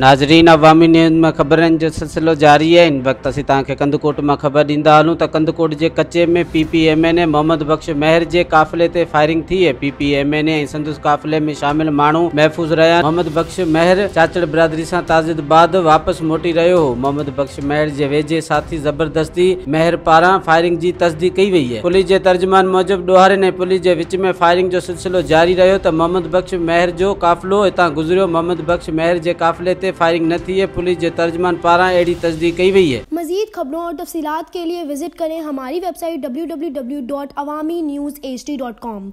नाज़रीन, अवामी न्यूज़ में ख़बरनि जो सिलसिलो जारी है, इन वक़्तु असीं तव्हांखे कंदकोट माँ ख़बर ॾींदा हलूं त कंदकोट जे कचे में P P M N A Mohammad Bakhsh Mahar जे काफ़िले ते फायरिंग थी आहे P P M N A ऐं काफ़िले में शामिल माण्हू महफ़ूज़ रहिया। मोहम्मद बख़्श महर चाचड़ बिरादरी सां ताज़िद बाद वापसि मोटी रहियो हो। मोहम्मद बख़्श महर जे वेझे साथी ज़बरदस्ती महर पारां फायरिंग जी तस्दीक कई वई आहे पुलिस जे तर्जुमान मूजिबि ॾोहारनि ऐं पुलिस जे विच में फायरिंग जो सिलसिलो जारी रहियो त मोहम्मद बख़्श महर जो काफ़िलो हितां गुज़रियो। मोहम्मद बख़्श महर जे काफ़िले फायरिंग न थी है। पुलिस के तर्जमान पारा अड़ी तस्दीक कई वही है। मजीद खबरों और तफसीत के लिए विज़िट करें हमारी website W W W dot Awami news H D dot com.